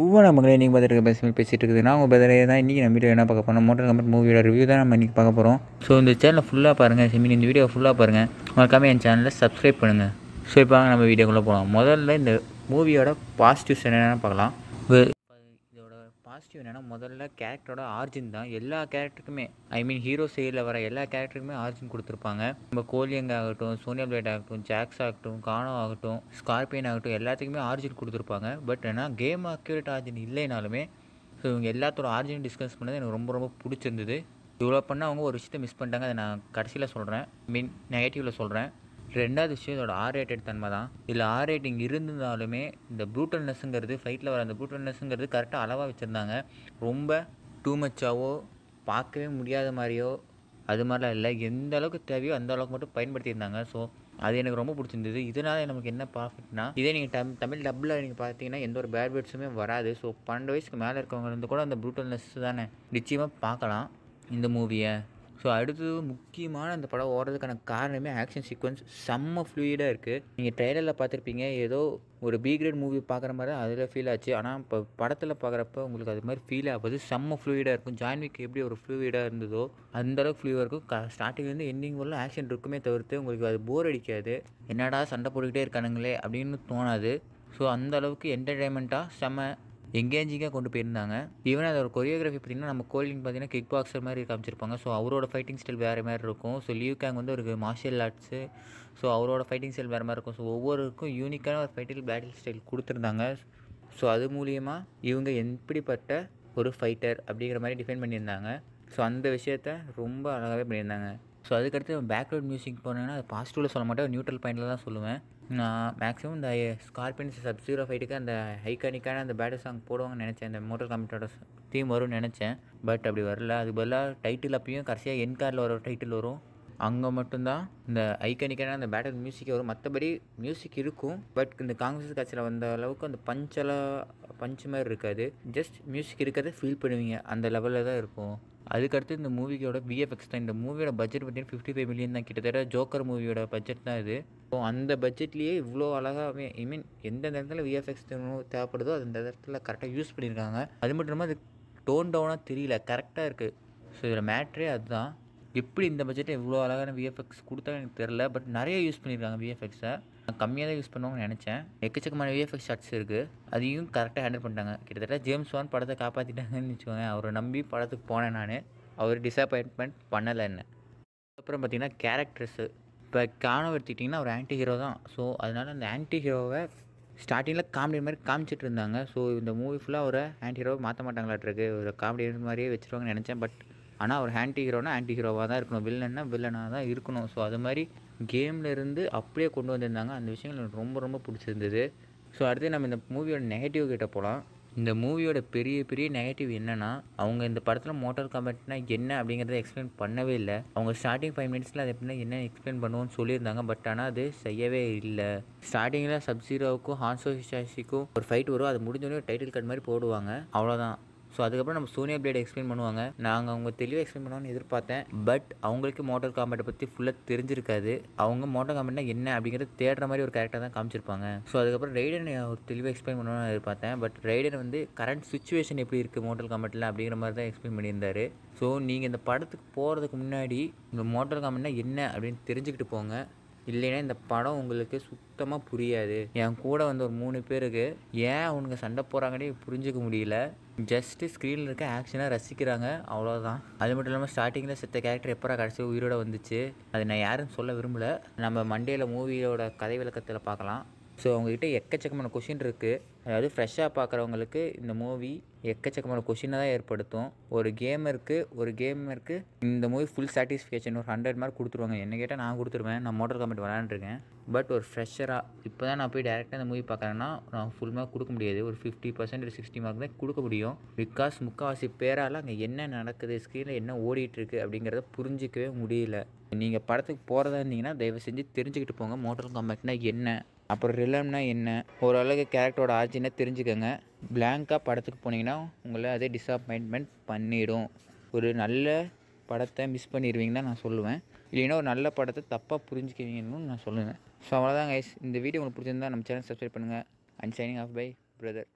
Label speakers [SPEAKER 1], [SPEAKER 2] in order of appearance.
[SPEAKER 1] ஒவ்வொரு நம்மளே நீங்கள் பார்த்துட்டு பேசி பேசிகிட்டு இருக்குது. நான் உங்கள் பதிலே தான் இன்றைக்கி நம்ம வீடியோ என்ன பார்க்க போகிறோம் மோட்டர் கம்பெனி மூவியோட ரிவ்யூ தான் நம்ம இன்றைக்கி பார்க்க போகிறோம் ஸோ இந்த சேனலை ஃபுல்லாக பாருங்கள் ஐ இந்த வீடியோ ஃபுல்லாக பாருங்கள் மறக்காமல் என் சேனலை சப்ஸ்கிரைப் பண்ணுங்கள் ஸோ இப்போ நம்ம வீடியோக்குள்ளே போகலாம் முதல்ல இந்த மூவியோட பாசிட்டிவ்ஸ் என்னென்னு பார்க்கலாம். பாசிட்டிவ் என்னென்னா முதல்ல கேரக்டரோட ஆர்ஜின் தான். எல்லா கேரக்டருக்குமே ஐ மீன் ஹீரோ சைடில் வர எல்லா கேரக்டருக்குமே ஆர்ஜின் கொடுத்துருப்பாங்க. நம்ம கோலியங்க ஆகட்டும் சோனியா பிளேட் ஆகட்டும் ஜாக்ஸ் ஆகட்டும் கானோ ஆகட்டும் ஸ்கார்பியன் ஆகட்டும் எல்லாத்துக்குமே ஆர்ஜின் கொடுத்துருப்பாங்க. பட் ஏன்னா கேம் அக்யூரேட் ஆர்ஜின் இல்லைனாலுமே ஸோ இவங்க எல்லாத்தோட ஆர்ஜின் டிஸ்கஸ் பண்ணது எனக்கு ரொம்ப ரொம்ப பிடிச்சிருந்தது. இவ்வளோ பண்ணால் அவங்க ஒரு விஷயத்தை மிஸ் பண்ணிட்டாங்க. அதை நான் கடைசியில் சொல்கிறேன் மீன் நெகட்டிவில் சொல்கிறேன் ரெண்டாவது விஷயம் இதோட ஆர் ரேட்டட் தன்மை தான். இதில் ஆர் ரேட்டிங் இருந்திருந்தாலுமே இந்த ப்ரூட்டல்னஸ்ங்கிறது ஃபைட்டில் வர அந்த ப்ரூட்டல்னஸ்ங்கிறது கரெக்டாக அளவாக வச்சுருந்தாங்க. ரொம்ப டூ மச்சாவோ பார்க்கவே முடியாத மாதிரியோ அது மாதிரிலாம் இல்லை. எந்த அளவுக்கு தேவையோ அந்த அளவுக்கு மட்டும் பயன்படுத்தியிருந்தாங்க. ஸோ அது எனக்கு ரொம்ப பிடிச்சிருந்தது. இதனால் நமக்கு என்ன ப்ராஃபிட்னா இதே நீங்கள் தம் தமிழ் டப்பில் நீங்கள் பார்த்தீங்கன்னா எந்த ஒரு பேட் வேர்ட்ஸுமே வராது. ஸோ பன்னெண்டு வயசுக்கு மேலே இருக்கவங்க இருந்து கூட அந்த ப்ரூட்டல்னஸ் தானே நிச்சயமாக பார்க்கலாம். இந்த மூவியை ஸோ அடுத்தது முக்கியமான அந்த படம் ஓடுறதுக்கான காரணமே ஆக்ஷன் சீக்வன்ஸ் செம்ம ஃப்ளூயிடாக இருக்குது நீங்கள் ட்ரெய்லரில் பார்த்துருப்பீங்க. ஏதோ ஒரு பி கிரேட் மூவி பார்க்குற மாதிரி அதில் ஃபீல் ஆச்சு. ஆனால் இப்போ படத்தில் பார்க்குறப்ப உங்களுக்கு அது மாதிரி ஃபீல் ஆகுது. செம்ம ஃப்ளூயிடாக இருக்கும். ஜான்விக் எப்படி ஒரு ஃப்ளூயிடாக இருந்ததோ அந்தளவுக்கு ஃப்ளூவாக இருக்கும். க ஸ்டார்டிங்லேருந்து எண்டிங் வரலாம் ஆக்ஷன் இருக்குமே தவிர்த்து உங்களுக்கு அது போர் அடிக்காது. என்னடா சண்டை போட்டுக்கிட்டே இருக்கானுங்களே அப்படின்னு தோணாது. ஸோ அந்த அளவுக்கு என்டர்டைன்மெண்ட்டாக செம்ம எங்கேஜிங்காக கொண்டு போயிருந்தாங்க. ஈவன் அதோட கொரியோகிராஃபி பார்த்திங்கன்னா நம்ம கோலிங் பார்த்தீங்கன்னா கிக் பாக்ஸர் மாதிரி காமிச்சிருப்பாங்க. ஸோ அவரோட ஃபைட்டிங் ஸ்டைல் வேறு மாதிரி இருக்கும். ஸோ லீவ் கேங் வந்து ஒரு மார்ஷியல் ஆர்ட்ஸு ஸோ அவரோட ஃபைட்டிங் ஸ்டைல் வேறு மாதிரி இருக்கும். ஸோ ஒவ்வொருக்கும் யூனிக்கான ஒரு ஃபைட்டிங் பேட்டில் ஸ்டைல் கொடுத்துருந்தாங்க. ஸோ அது மூலியமாக இவங்க எப்படிப்பட்ட ஒரு ஃபைட்டர் அப்படிங்கிற மாதிரி டிஃபைன் பண்ணியிருந்தாங்க. ஸோ அந்த விஷயத்த ரொம்ப அழகாகவே பண்ணியிருந்தாங்க. ஸோ அதுக்கடுத்து பேக்ரவுண்ட் மியூசிக் போனேன்னா அது பாசிட்டிவில் சொல்ல மாட்டேன். நியூட்ரல் பாயிண்டில் தான் சொல்லுவேன். நான் மேக்ஸிமம் இந்த ஸ்கார்பியன்ஸ் சப் ஜீரோ ஃபைட்டுக்கு அந்த ஹைகானிக்கான அந்த பேட்டர் சாங் போடுவாங்கன்னு நினச்சேன். இந்த மோட்டர் கம்ப்யூட்டரோட தீம் வரும்னு நினச்சேன். பட் அப்படி வரல. அது பதிலாக டைட்டில் அப்பயும் கடைசியாக என் காரில் வர டைட்டில் வரும். அங்கே மட்டும்தான் இந்த ஐக்கனிக்கான அந்த பேட்டர் மியூசிக் வரும். மற்றபடி மியூசிக் இருக்கும். பட் இந்த காங்கிரஸ் கட்சியில் வந்த அளவுக்கு அந்த பஞ்செல்லாம் பஞ்ச் மாதிரி இருக்காது. ஜஸ்ட் மியூசிக் இருக்கிறத ஃபீல் பண்ணுவீங்க. அந்த லெவலில் தான் இருக்கும் அதுக்கடுத்து இந்த மூவியோட விஎஃப்எக்ஸ் தான். இந்த மூவியோட பட்ஜெட் பார்த்தீங்கன்னா ஃபிஃப்டி ஃபைவ் மில்லியன் தான். கிட்டத்தட்ட ஜோக்கர் மூவியோட பட்ஜெட் தான் இது. ஸோ அந்த பட்ஜெட்லேயே இவ்வளோ அழகாகவே ஐ மீன் எந்த இடத்துல விஎஃப்எக்ஸ் தேவைப்படுதோ அந்த இடத்துல கரெக்டாக யூஸ் பண்ணியிருக்காங்க அது மட்டும் இல்லாமல் அது டோன் டவுனாக தெரியல. கரெக்டாக இருக்குது ஸோ இதில் மேட்ரே அதுதான். எப்படி இந்த பட்ஜெட்டை இவ்வளோ அழகான விஎஃப்எக்ஸ் கொடுத்தா எனக்கு தெரில பட் நிறைய யூஸ் பண்ணியிருக்காங்க விஎஃப்எக்ஸை நான் கம்மியாக தான் யூஸ் பண்ணுவாங்கன்னு நினச்சேன். எக்கச்சக்கமான விஎஃப்எக்ஸ் ஷார்ட்ஸ் இருக்குது அதையும் கரெக்டாக ஹேண்டில் பண்ணிட்டாங்க. கிட்டத்தட்ட ஜேம்ஸ் வான் படத்தை காப்பாற்றிட்டாங்கன்னு வச்சுக்கோங்க. அவரை நம்பி படத்துக்கு போனேன் நான். அவர் டிசப்பாயின்மெண்ட் பண்ணலை என்ன. அப்புறம் பார்த்தீங்கன்னா கேரக்டர்ஸு இப்போ கானோ எடுத்துக்கிட்டிங்கன்னா ஒரு ஆன்டி ஹீரோ தான். ஸோ அதனால் அந்த ஆன்டி ஹீரோவை ஸ்டார்டிங்கில் காமெடி மாதிரி காமிச்சிட்டு இருந்தாங்க. ஸோ இந்த மூவி ஃபுல்லாக ஒரு ஆன்டி ஹீரோவை மாற்ற மாட்டாங்களாட்டிருக்கு. ஒரு காமெடி மாதிரியே வச்சுருவாங்கன்னு நினச்சேன். பட் ஆனால் ஒரு ஆன்டி ஹீரோனா ஆன்டி ஹீரோவாக தான் இருக்கணும். வில்லன்னா வில்லனாக தான் இருக்கணும். ஸோ அது மாதிரி கேமில் இருந்து அப்படியே கொண்டு வந்திருந்தாங்க. அந்த விஷயங்கள் எனக்கு ரொம்ப ரொம்ப பிடிச்சிருந்தது. ஸோ அடுத்து நம்ம இந்த மூவியோட நெகட்டிவ் கிட்ட போகலாம் இந்த மூவியோட பெரிய பெரிய நெகட்டிவ் என்னென்னா அவங்க இந்த படத்தில் மோட்டார் காம்பேட்னா என்ன அப்படிங்கிறத எக்ஸ்பிளைன் பண்ணவே இல்லை. அவங்க ஸ்டார்டிங் ஃபைவ் மினிட்ஸில் அது எப்படின்னா என்ன எக்ஸ்பிளைன் பண்ணுவோம்னு சொல்லியிருந்தாங்க. பட் ஆனால் அது செய்யவே இல்லை. ஸ்டார்டிங்கில் சப்ஜீரோவுக்கும் ஹான்சோ ஹிஷாஷிக்கும் ஒரு ஃபைட் வரும். அது முடிஞ்சோடனே டைட்டில் கட் மாதிரி போடுவாங்க. அவ்வளோதான் ஸோ அதுக்கப்புறம் நம்ம சோனியா பிளேட் எக்ஸ்பிளைன் பண்ணுவாங்க. நாங்கள் அவங்க தெளிவாக எக்ஸ்பிளைன் பண்ணுவாங்கன்னு எதிர்பார்த்தேன். பட் அவங்களுக்கு மோட்டார் காம்பேட்டை பற்றி ஃபுல்லாக தெரிஞ்சிருக்காது. அவங்க மோட்டார் காம்பேட்னா என்ன அப்படிங்கிறத தேடுற மாதிரி ஒரு கேரக்டர் தான் காமிச்சிருப்பாங்க. ஸோ அதுக்கப்புறம் ரைடன் ஒரு தெளிவாக எக்ஸ்பிளைன் பண்ணணும்னு எதிர்பார்த்தேன். பட் ரைடன் வந்து கரண்ட் சுச்சுவேஷன் எப்படி இருக்குது மோட்டார் காம்பேட்டில் அப்படிங்கிற மாதிரி தான் எக்ஸ்பிளைன் பண்ணியிருந்தாரு. ஸோ நீங்கள் இந்த படத்துக்கு போகிறதுக்கு முன்னாடி இந்த மோட்டார் காம்பேட்னா என்ன அப்படின்னு தெரிஞ்சுக்கிட்டு போங்க. இல்லைன்னா இந்த படம் உங்களுக்கு சுத்தமாக புரியாது. என் கூட வந்து ஒரு மூணு பேருக்கு ஏன் அவனுங்க சண்டை போகிறாங்கன்னே புரிஞ்சுக்க முடியல. ஜஸ்ட்டு ஸ்க்ரீனில் இருக்க ஆக்ஷனாக ரசிக்கிறாங்க அவ்வளோதான் அது மட்டும் இல்லாமல் ஸ்டார்டிங்கில் செத்த கேரக்டர் எப்போ கடைசி உயிரோட வந்துச்சு அது நான் யாரும் சொல்ல விரும்பலை. நம்ம மண்டேல மூவியோட கதை விளக்கத்தில் பார்க்கலாம். ஸோ அவங்ககிட்ட எக்கச்சக்கமான கொஷின் இருக்குது அதாவது ஃப்ரெஷ்ஷாக பார்க்குறவங்களுக்கு இந்த மூவி எக்கச்சக்கமான கொஷினை தான் ஏற்படுத்தும். ஒரு கேமருக்கு ஒரு கேமருக்கு இந்த மூவி ஃபுல் சாட்டிஸ்ஃபேக்ஷன் ஒரு ஹண்ட்ரட் மார்க் கொடுத்துருவாங்க. என்ன கேட்டால் நான் கொடுத்துருவேன் நான் மோட்டர் கம்பெனி விளாண்டுருக்கேன் பட் ஒரு ஃப்ரெஷராக இப்போ தான் நான் போய் டேரெக்டாக இந்த மூவி பார்க்குறேன்னா நான் ஃபுல் மார்க் கொடுக்க முடியாது. ஒரு ஃபிஃப்டி பர்சன்ட் சிக்ஸ்டி மார்க் தான் கொடுக்க முடியும். பிகாஸ் முக்கால்வாசி பேரால் அங்கே என்ன நடக்குது ஸ்க்ரீனில் என்ன ஓடிட்டுருக்கு அப்படிங்கிறத புரிஞ்சிக்கவே முடியல. நீங்கள் படத்துக்கு போகிறதா இருந்தீங்கன்னா தயவு செஞ்சு தெரிஞ்சுக்கிட்டு போங்க. மோட்டர் காம்பேக்ட்னா என்ன? அப்புறம் ரிலம்னா என்ன? ஓரளவுக்கு கேரக்டரோட ஆர்ஜினை தெரிஞ்சுக்கோங்க. பிளாங்காக படத்துக்கு போனீங்கன்னா உங்களை அதே டிஸப்பாயின்மெண்ட் பண்ணிடும். ஒரு நல்ல படத்தை மிஸ் பண்ணிடுவீங்கன்னு தான் நான் சொல்லுவேன். இல்லைன்னா ஒரு நல்ல படத்தை தப்பாக புரிஞ்சுக்குவீங்கன்னு நான் சொல்லுவேன். ஸோ அவ்வளோதான் கைஸ் இந்த வீடியோ உங்களுக்கு பிடிச்சிருந்தா நம்ம சேனல் சப்ஸ்கிரைப் பண்ணுங்கள் and signing off by brother